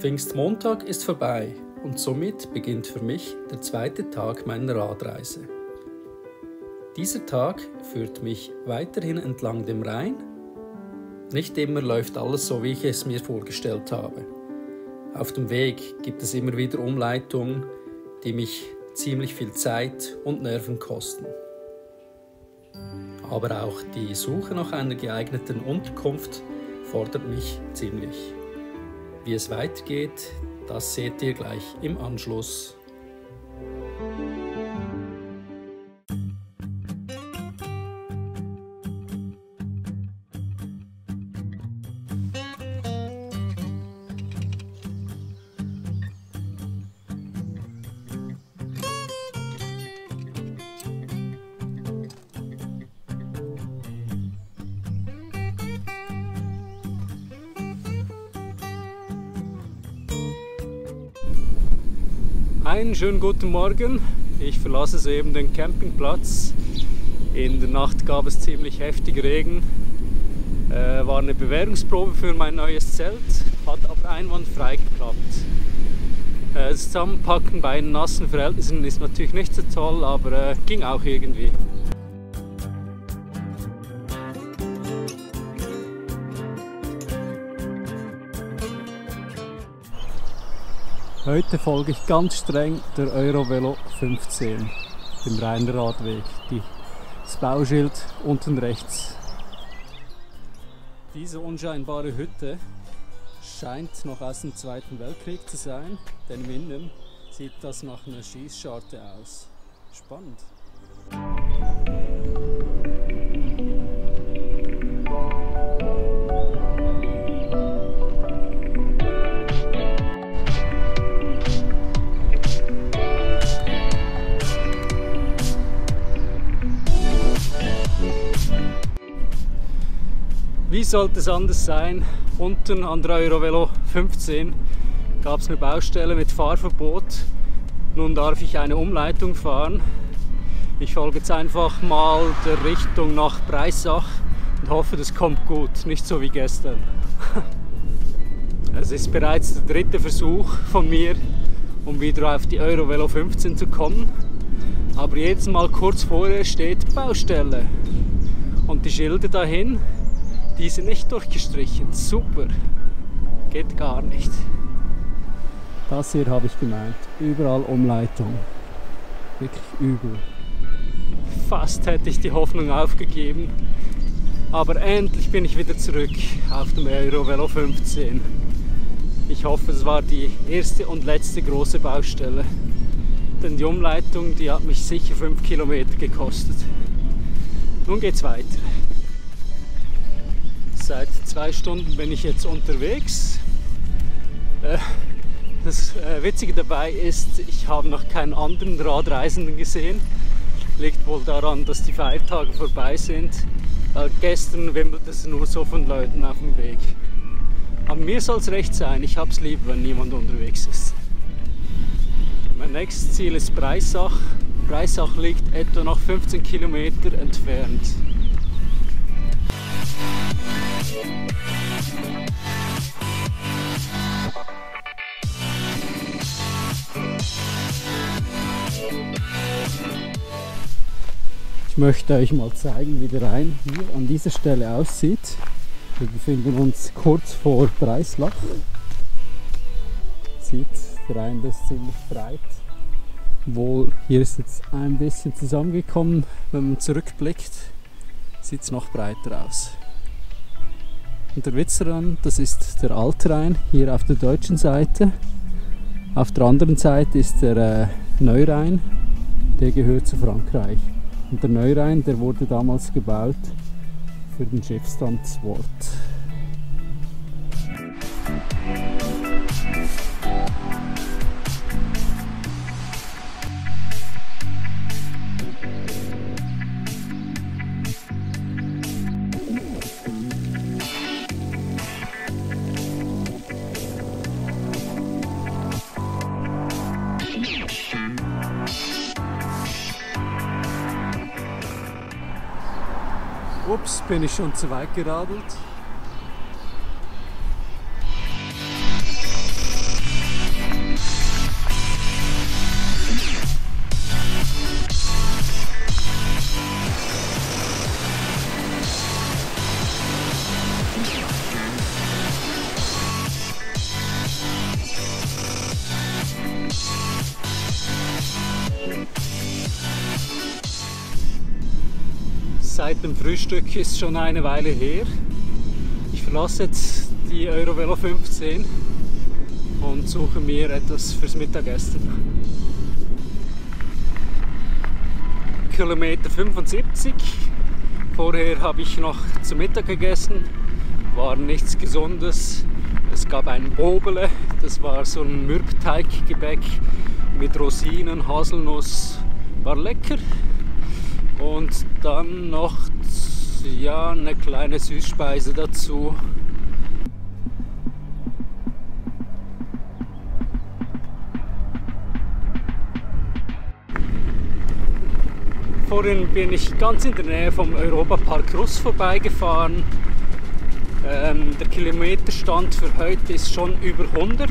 Pfingstmontag ist vorbei und somit beginnt für mich der zweite Tag meiner Radreise. Dieser Tag führt mich weiterhin entlang dem Rhein. Nicht immer läuft alles so, wie ich es mir vorgestellt habe. Auf dem Weg gibt es immer wieder Umleitungen, die mich ziemlich viel Zeit und Nerven kosten. Aber auch die Suche nach einer geeigneten Unterkunft fordert mich ziemlich. Wie es weitergeht, das seht ihr gleich im Anschluss. Einen schönen guten Morgen. Ich verlasse soeben den Campingplatz. In der Nacht gab es ziemlich heftig Regen. Äh, war eine Bewährungsprobe für mein neues Zelt, hat aber einwandfrei geklappt. Äh, das Zusammenpacken bei nassen Verhältnissen ist natürlich nicht so toll, aber äh, ging auch irgendwie. Heute folge ich ganz streng der Eurovelo 15, dem Rheinradweg. Die, das Bauschild unten rechts. Diese unscheinbare Hütte scheint noch aus dem Zweiten Weltkrieg zu sein, denn im Inneren sieht das nach einer Schießscharte aus. Spannend. Wie sollte es anders sein? Unten an der Eurovelo 15 gab es eine Baustelle mit Fahrverbot. Nun darf ich eine Umleitung fahren. Ich folge jetzt einfach mal der Richtung nach Breisach und hoffe, das kommt gut, nicht so wie gestern. Es ist bereits der dritte Versuch von mir, um wieder auf die Eurovelo 15 zu kommen. Aber jedes Mal kurz vorher steht Baustelle. Und die Schilder dahin die sind nicht durchgestrichen. Super. Geht gar nicht. Das hier habe ich gemeint. Überall Umleitung. Wirklich übel. Fast hätte ich die Hoffnung aufgegeben. Aber endlich bin ich wieder zurück auf dem Euro Velo 15. Ich hoffe, es war die erste und letzte große Baustelle. Denn die Umleitung, die hat mich sicher 5 Kilometer gekostet. Nun geht's weiter. Seit zwei Stunden bin ich jetzt unterwegs. Äh, das äh, Witzige dabei ist, ich habe noch keinen anderen Radreisenden gesehen. Liegt wohl daran, dass die Feiertage vorbei sind. Gestern wimmelt es nur so von Leuten auf dem Weg. Aber mir soll es recht sein, ich habe es lieb, wenn niemand unterwegs ist. Mein nächstes Ziel ist Breisach. Breisach liegt etwa noch 15 Kilometer entfernt. Möchte euch mal zeigen, wie der Rhein hier an dieser Stelle aussieht. Wir befinden uns kurz vor Breislach. Sieht, der Rhein ist ziemlich breit. Wohl, hier ist jetzt ein bisschen zusammengekommen. Wenn man zurückblickt, sieht es noch breiter aus. Und der Witz daran, das ist der Altrhein hier auf der deutschen Seite. Auf der anderen Seite ist der äh, Neurhein, der gehört zu Frankreich. Und der Neurhein, der wurde damals gebaut für den Schiffstandsport. Ups, bin ich schon zu weit geradelt. Seit dem Frühstück ist schon eine Weile her. Ich verlasse jetzt die Eurovelo 15 und suche mir etwas fürs Mittagessen. Kilometer 75. Vorher habe ich noch zu Mittag gegessen, war nichts Gesundes. Es gab ein Bobele, das war so ein Mürbteiggebäck mit Rosinen, Haselnuss, war lecker. Und dann noch ja, eine kleine Süßspeise dazu. Vorhin bin ich ganz in der Nähe vom Europapark Russ vorbeigefahren. Ähm, der Kilometerstand für heute ist schon über 100.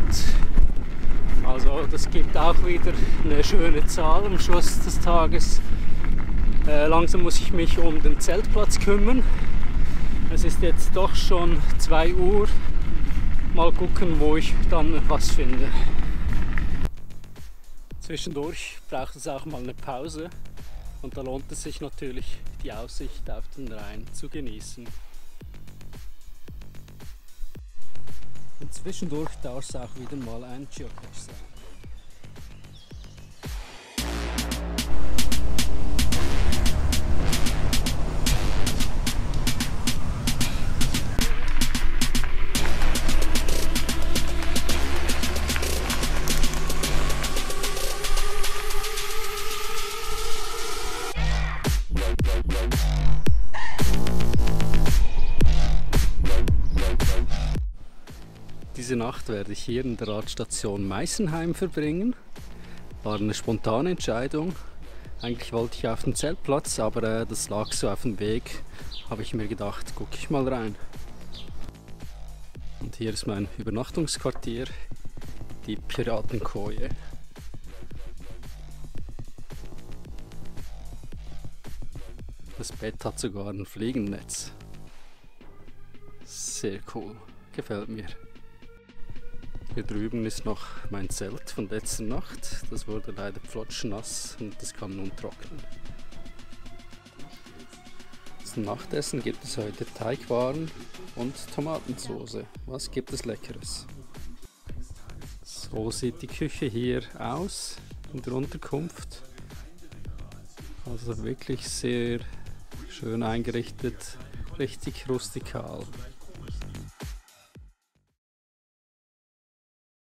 Also das gibt auch wieder eine schöne Zahl am Schluss des Tages. Äh, langsam muss ich mich um den Zeltplatz kümmern. Es ist jetzt doch schon 2 Uhr. Mal gucken, wo ich dann was finde. Zwischendurch braucht es auch mal eine Pause und da lohnt es sich natürlich, die Aussicht auf den Rhein zu genießen. Und zwischendurch darf es auch wieder mal ein Geocache sein. Diese Nacht werde ich hier in der Radstation Meißenheim verbringen. War eine spontane Entscheidung. Eigentlich wollte ich auf den Zeltplatz, aber äh, das lag so auf dem Weg. Habe ich mir gedacht, gucke ich mal rein. Und hier ist mein Übernachtungsquartier, die Piratenkoje. Das Bett hat sogar ein Fliegennetz. Sehr cool, gefällt mir. Hier drüben ist noch mein Zelt von letzter Nacht. Das wurde leider flotschnass und das kann nun trocknen. Zum Nachtessen gibt es heute Teigwaren und Tomatensauce. Was gibt es Leckeres? So sieht die Küche hier aus in der Unterkunft. Also wirklich sehr schön eingerichtet, richtig rustikal.